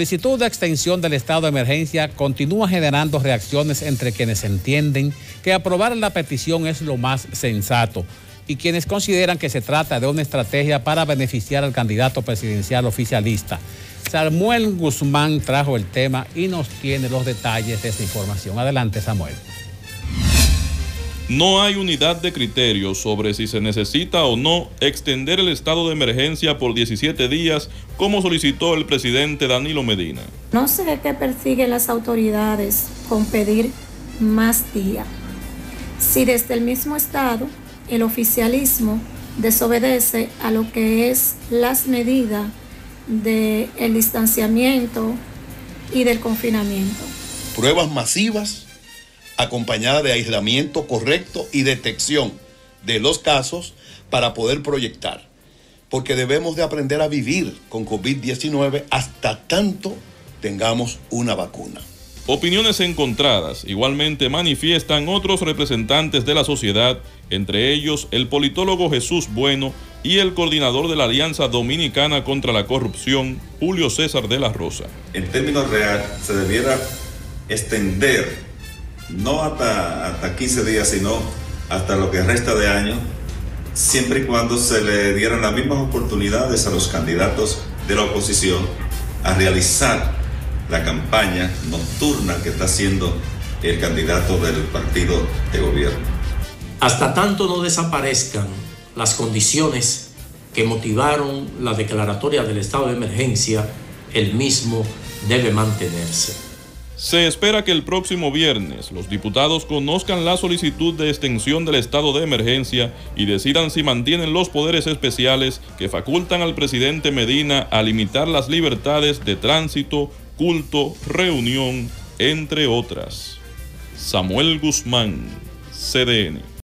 La solicitud de extensión del estado de emergencia continúa generando reacciones entre quienes entienden que aprobar la petición es lo más sensato y quienes consideran que se trata de una estrategia para beneficiar al candidato presidencial oficialista. Samuel Guzmán trajo el tema y nos tiene los detalles de esta información. Adelante, Samuel. No hay unidad de criterio sobre si se necesita o no extender el estado de emergencia por 17 días, como solicitó el presidente Danilo Medina. No sé qué persiguen las autoridades con pedir más días. Si desde el mismo estado el oficialismo desobedece a lo que es las medidas del distanciamiento y del confinamiento. Pruebas masivas acompañada de aislamiento correcto y detección de los casos para poder proyectar. Porque debemos de aprender a vivir con COVID-19 hasta tanto tengamos una vacuna. Opiniones encontradas igualmente manifiestan otros representantes de la sociedad, entre ellos el politólogo Jesús Bueno y el coordinador de la Alianza Dominicana contra la Corrupción, Julio César de la Rosa. En términos reales, se debiera extender no hasta, hasta 15 días, sino hasta lo que resta de año, siempre y cuando se le dieran las mismas oportunidades a los candidatos de la oposición a realizar la campaña nocturna que está haciendo el candidato del partido de gobierno. Hasta tanto no desaparezcan las condiciones que motivaron la declaratoria del estado de emergencia, el mismo debe mantenerse. Se espera que el próximo viernes los diputados conozcan la solicitud de extensión del estado de emergencia y decidan si mantienen los poderes especiales que facultan al presidente Medina a limitar las libertades de tránsito, culto, reunión, entre otras. Samuel Guzmán, CDN.